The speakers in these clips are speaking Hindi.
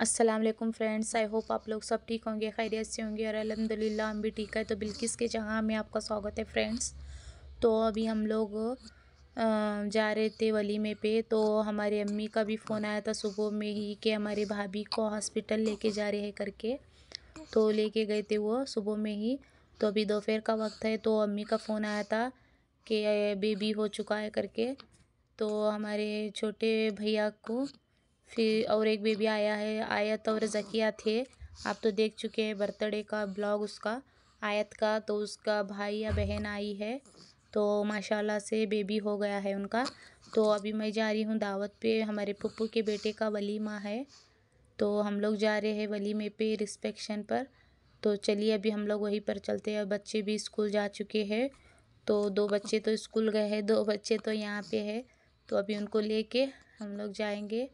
अस्सलाम वालेकुम फ्रेंड्स आई होप आप लोग सब ठीक होंगे, खैरियत से होंगे और अल्हम्दुलिल्लाह हम भी ठीक है। तो बिल्किस के जहाँ में आपका स्वागत है फ्रेंड्स तो अभी हम लोग जा रहे थे वलीमे पे तो हमारी अम्मी का भी फ़ोन आया था सुबह में ही कि हमारे भाभी को हॉस्पिटल लेके जा रहे हैं करके तो लेके गए थे वो सुबह में ही। तो अभी दोपहर का वक्त है तो अम्मी का फ़ोन आया था कि बेबी हो चुका है करके। तो हमारे छोटे भैया को फिर और एक बेबी आया है, आयत और जकिया थे। आप तो देख चुके हैं बर्थडे का ब्लॉग उसका, आयत का तो उसका भाई या बहन आई है। तो माशाल्लाह से बेबी हो गया है उनका। तो अभी मैं जा रही हूँ दावत पे, हमारे पप्पू के बेटे का वलीमा है। तो हम लोग जा रहे हैं वलीमे पे रिस्पेक्शन पर। तो चलिए अभी हम लोग वहीं पर चलते हैं। बच्चे भी स्कूल जा चुके हैं। तो दो बच्चे तो स्कूल गए हैं, दो बच्चे तो यहाँ पे है। तो अभी उनको लेके हम लोग जाएँगे।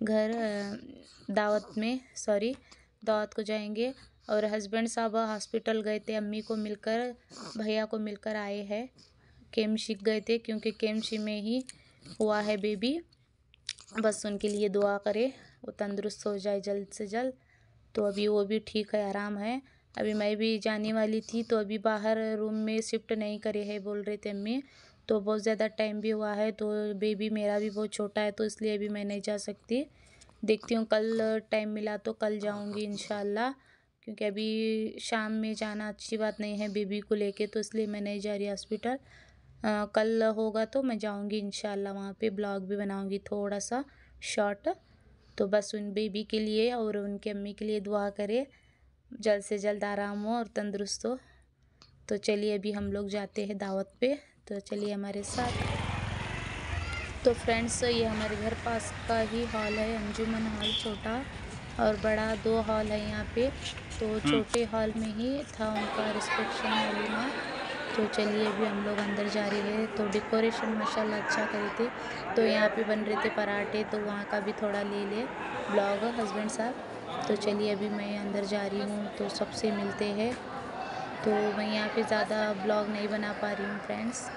घर दावत में सॉरी दावत को जाएँगे और हस्बैंड साहब हॉस्पिटल गए थे, अम्मी को मिलकर, भैया को मिलकर आए हैं। केमशी गए थे क्योंकि केमशी में ही हुआ है बेबी बस उनके लिए दुआ करे, वो तंदुरुस्त हो जाए जल्द से जल्द। तो अभी वो भी ठीक है, आराम है। अभी मैं भी जाने वाली थी तो अभी बाहर रूम में शिफ्ट नहीं करे है, बोल रहे थे अम्मी। तो बहुत ज़्यादा टाइम भी हुआ है तो बेबी मेरा भी बहुत छोटा है तो इसलिए अभी मैं नहीं जा सकती। देखती हूँ, कल टाइम मिला तो कल जाऊँगी इन क्योंकि अभी शाम में जाना अच्छी बात नहीं है बेबी को लेके तो इसलिए मैं नहीं जा रही हॉस्पिटल कल होगा तो मैं जाऊँगी इन शाला वहाँ पे ब्लॉग भी बनाऊँगी थोड़ा सा शॉर्ट तो बस उन बेबी के लिए और उनके अम्मी के लिए दुआ करें, जल्द से जल्द आराम हो और तंदुरुस्त हो। तो चलिए, अभी हम लोग जाते हैं दावत पे। तो चलिए हमारे साथ। तो फ्रेंड्स ये हमारे घर पास का ही हॉल है अंजुमन हॉल छोटा और बड़ा दो हॉल है यहाँ पे। तो हम्म। छोटे हॉल में ही था उनका रिस्पेक्शन वलीमा तो चलिए अभी हम लोग अंदर जा रहे हैं। तो डेकोरेशन माशाल्लाह अच्छा करे थे। तो यहाँ पे बन रहे थे पराठे तो वहाँ का भी थोड़ा ले ले ब्लॉग हस्बैंड साहब। तो चलिए अभी मैं अंदर जा रही हूँ तो सबसे मिलते हैं। तो मैं यहाँ पे ज़्यादा ब्लॉग नहीं बना पा रही हूँ फ्रेंड्स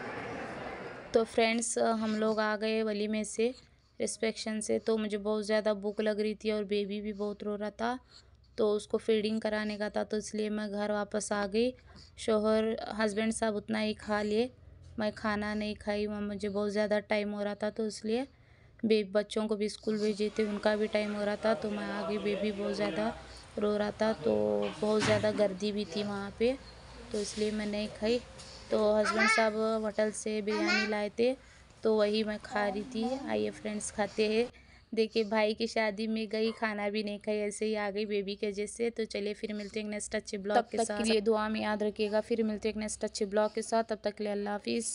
तो फ्रेंड्स हम लोग आ गए वली में से रिस्पेक्शन से तो मुझे बहुत ज़्यादा भूख लग रही थी और बेबी भी बहुत रो रहा था तो उसको फीडिंग कराने का था तो इसलिए मैं घर वापस आ गई। शोहर हस्बैंड साहब उतना ही खा लिए, मैं खाना नहीं खाई, वहाँ मुझे बहुत ज़्यादा टाइम हो रहा था तो इसलिए बेबी बच्चों को भी स्कूल भेजे थे, उनका भी टाइम हो रहा था तो मैं आ गई बेबी बहुत ज़्यादा रो रहा था तो बहुत ज़्यादा गर्दी भी थी वहाँ पे। तो इसलिए मैं नहीं खाई। तो हस्बैंड साहब होटल से बिरयानी लाए थे तो वही मैं खा रही थी। आइए फ्रेंड्स खाते हैं। देखिए भाई की शादी में गई खाना भी नहीं खाई ऐसे ही आ गई बेबी के जैसे। तो चलिए फिर मिलते हैं नेक्स्ट अच्छे ब्लॉग के साथ। ये दुआ में याद रखिएगा। फिर मिलते हैं नेक्स्ट अच्छे ब्लॉग के साथ। तब तक के लिए अल्लाह हाफिज़।